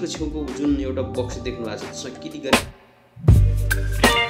कैँचीको छेउको जुन एउटा बक्स देख्नु भएको छ त्यसमा क्लिक गरे?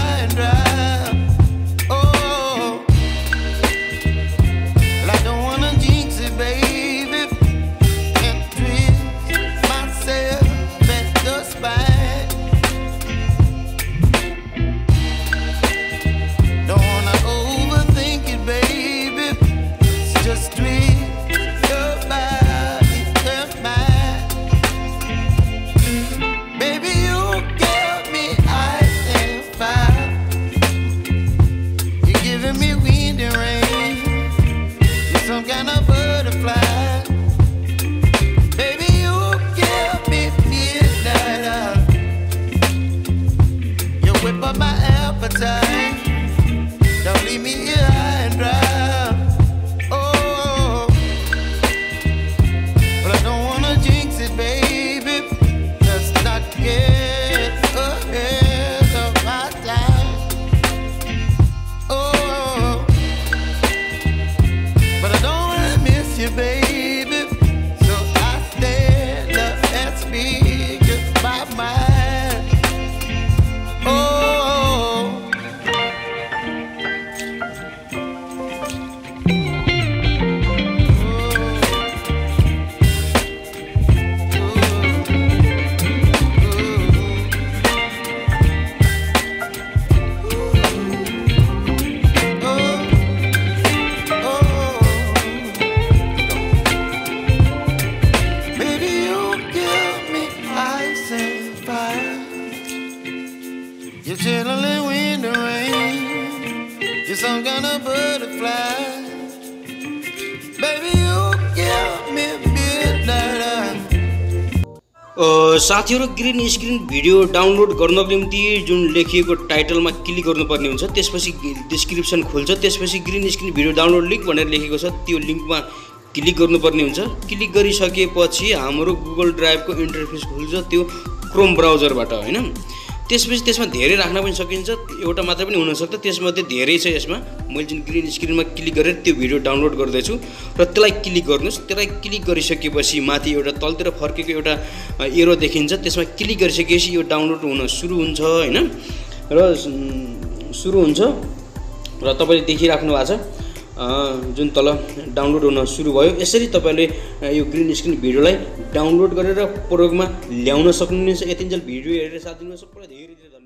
You're wind and rain. You're some kind of butterfly. Baby, you give me साथीहरू ग्रिन स्क्रिन भिडियो डाउनलोड गर्नको निम्ति जुन लेखिएको टाइटलमा क्लिक गर्नुपर्ने हुन्छ त्यसपछि डिस्क्रिप्सन खुल्छ त्यसपछि green screen video download link भनेर लेखेको छ त्यो लिङ्कमा क्लिक गर्नुपर्ने हुन्छ क्लिक गरिसकेपछि हाम्रो गुगल ड्राइभको इन्टरफेस खुल्छ त्यो क्रोम ब्राउजरबाट होइन त्यसपछि त्यसमा धेरै राख्न पनि सकिन्छ। एउटा मात्र पनि हुनसक्छ। त्यसमध्ये धेरै छ यसमा। मैले जुन ग्रिन स्क्रिनमा क्लिक गरेर त्यो भिडियो डाउनलोड गर्दैछु। र त्यसलाई क्लिक गर्नुहोस्। त्यसलाई क्लिक गरिसकेपछि माथि एउटा तलतिर फर्केको एउटा एरो देखिन्छ। त्यसमा क्लिक गरिसकेपछि यो डाउनलोड हुन सुरु हुन्छ होइन? र सुरु हुन्छ। र तपाईँले देखिराख्नु भएको छ। जुन तल डाउनलोड हुन सुरु भयो यसरी तपाईँले यो ग्रिन स्क्रिन भिडियोलाई डाउनलोड गरेर प्रयोगमा ल्याउन सक्नुहुनेछ। यतिन्जेल भिडियो हेरेर साथ दिनुहोस् धेरै धेरै